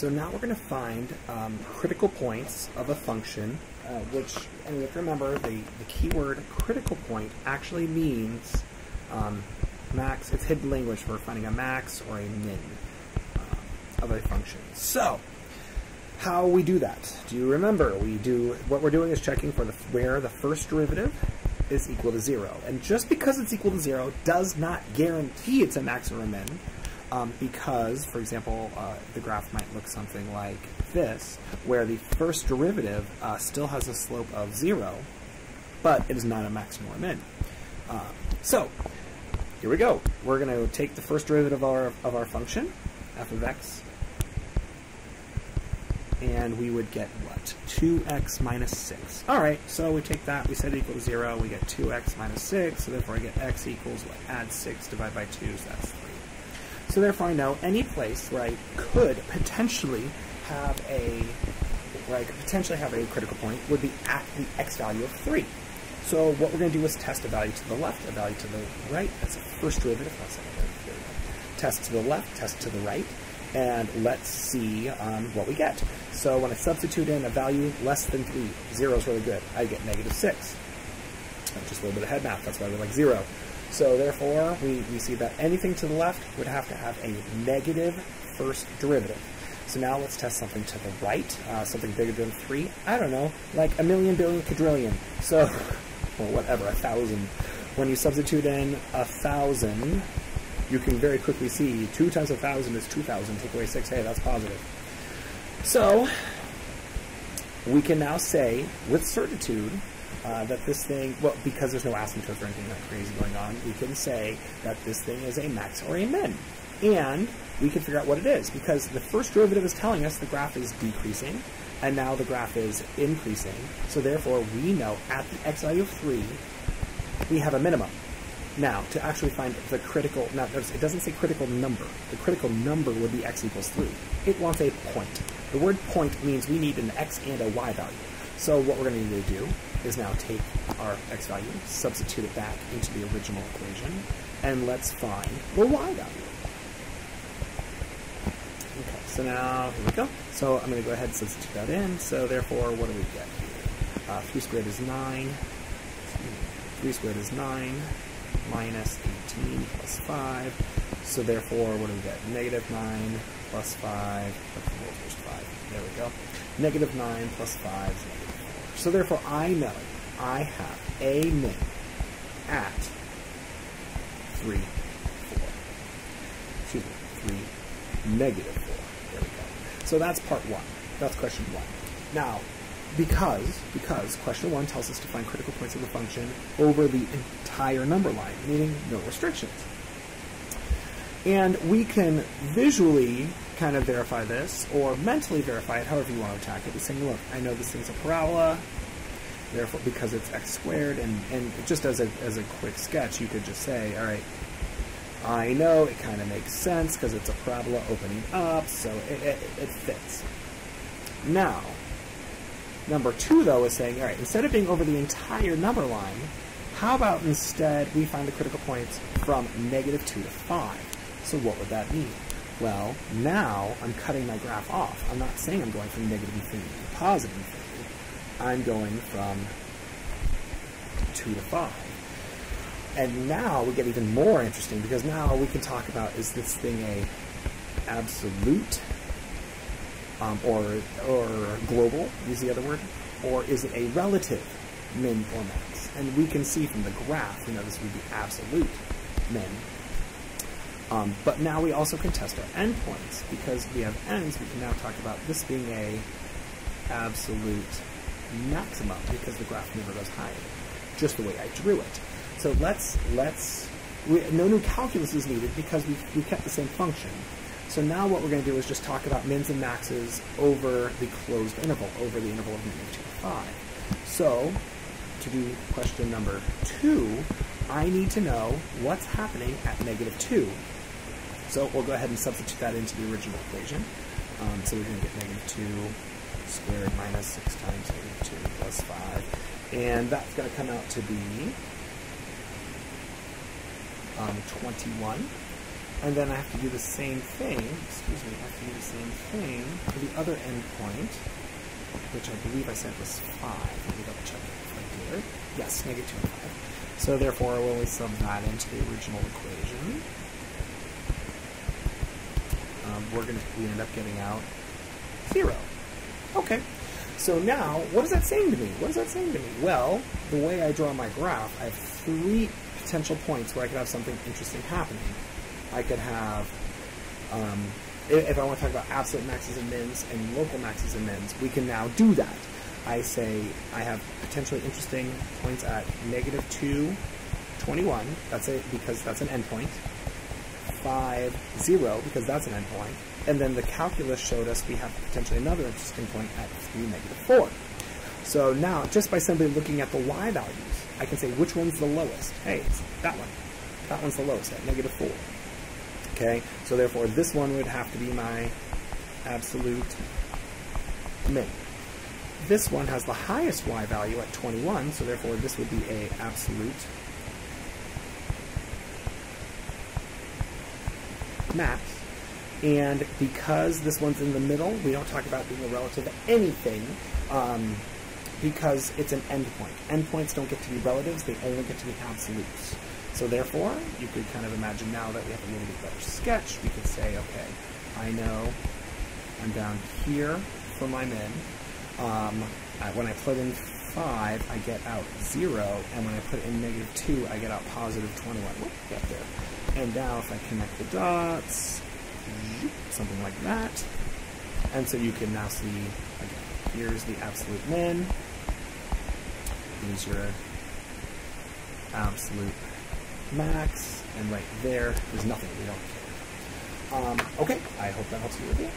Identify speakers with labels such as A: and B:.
A: So now we're going to find um, critical points of a function, uh, which, and if you remember the, the keyword critical point actually means um, max, it's hidden language for finding a max or a min uh, of a function. So, how we do that? Do you remember? We do, what we're doing is checking for the, where the first derivative is equal to zero. And just because it's equal to zero does not guarantee it's a max or a min. Um, because, for example, uh, the graph might look something like this, where the first derivative uh, still has a slope of 0, but it is not a maximum nor a min. Uh, so, here we go. We're going to take the first derivative of our, of our function, f of x, and we would get what? 2x minus 6. All right, so we take that, we set it equal to 0, we get 2x minus 6, so therefore I get x equals what? Add 6 divided by 2, so that's 3. So therefore I know any place where I could potentially have a where I could potentially have a critical point would be at the x value of 3. So what we're going to do is test a value to the left, a value to the right. That's the first derivative. Test to the left, test to the right, and let's see um, what we get. So when I substitute in a value less than 3, 0 is really good. I get negative 6. Just a little bit of head math. That's why we like 0. So therefore, we, we see that anything to the left would have to have a negative first derivative. So now let's test something to the right, uh, something bigger than 3. I don't know, like a million, billion, quadrillion. So, or whatever, a thousand. When you substitute in a thousand, you can very quickly see 2 times a thousand is 2,000. Take away 6, hey, that's positive. So, we can now say with certitude uh, that this thing, well, because there's no asymptote or anything like crazy going on, we can say that this thing is a max or a min. And we can figure out what it is, because the first derivative is telling us the graph is decreasing, and now the graph is increasing. So therefore, we know at the x value of 3, we have a minimum. Now, to actually find the critical, now notice it doesn't say critical number. The critical number would be x equals 3. It wants a point. The word point means we need an x and a y value. So what we're going to need to do is now take our x value, substitute it back into the original equation, and let's find the y value. Okay, so now, here we go. So I'm going to go ahead and substitute that in. So therefore, what do we get here? Uh, 3 squared is 9. 3 squared is 9 minus 18 plus 5. So therefore, what do we get? Negative 9 plus 5. 5. There we go. Negative 9 plus 5 is negative 4. So therefore, I know I have a min at 3, 4. Excuse me, 3, negative 4. There we go. So that's part 1. That's question 1. Now, because because question 1 tells us to find critical points of the function over the entire number line, meaning no restrictions. And we can visually kind of verify this, or mentally verify it, however you want to attack it, by saying, look, I know this thing's a parabola, therefore, because it's x squared, and, and just as a, as a quick sketch, you could just say, all right, I know it kind of makes sense because it's a parabola opening up, so it, it, it fits. Now, number two, though, is saying, all right, instead of being over the entire number line, how about instead we find the critical points from negative 2 to 5? So what would that mean? Well, now I'm cutting my graph off. I'm not saying I'm going from negative infinity to positive infinity. I'm going from 2 to 5. And now we get even more interesting because now we can talk about is this thing a absolute um, or, or global, use the other word, or is it a relative min or max? And we can see from the graph, you know, this would be absolute min. Um, but now we also can test our endpoints. Because we have ends, we can now talk about this being a absolute maximum because the graph never goes higher, just the way I drew it. So let's, let's, we, no new calculus is needed because we we kept the same function. So now what we're going to do is just talk about mins and maxes over the closed interval, over the interval of negative 2 to 5. So to do question number 2, I need to know what's happening at negative 2. So we'll go ahead and substitute that into the original equation. Um, so we're going to get negative 2 squared minus 6 times negative 2 plus 5. And that's going to come out to be um, 21 And then I have to do the same thing, excuse me, I have to do the same thing for the other endpoint, which I believe I said was 5. Let me double check if I did. Yes, negative 2 and 5. So therefore, will always sub that into the original equation. We're going to, we end up getting out 0. Okay. So now, what is that saying to me? What is that saying to me? Well, the way I draw my graph, I have three potential points where I could have something interesting happening. I could have, um, if I want to talk about absolute maxes and mins and local maxes and mins, we can now do that. I say I have potentially interesting points at negative 2, 21, that's it because that's an endpoint, 5, 0 because that's an endpoint, and then the calculus showed us we have potentially another interesting point at 3, negative 4. So now, just by simply looking at the y values, I can say which one's the lowest. Hey, it's that one. That one's the lowest at negative 4. Okay, so therefore this one would have to be my absolute min. This one has the highest y value at 21, so therefore this would be a absolute max. And because this one's in the middle, we don't talk about being a relative of anything, um, because it's an endpoint. Endpoints don't get to be relatives, they only get to be absolutes. So therefore, you could kind of imagine now that we have a little bit better sketch, we could say, okay, I know I'm down here for my min. Um, when I put in 5, I get out 0, and when I put in negative 2, I get out positive 21. Whoop, get there. And now if I connect the dots, something like that, and so you can now see, again, here's the absolute min, here's your absolute max, and right there, there's nothing. We don't care. Um, okay, I hope that helps you with it.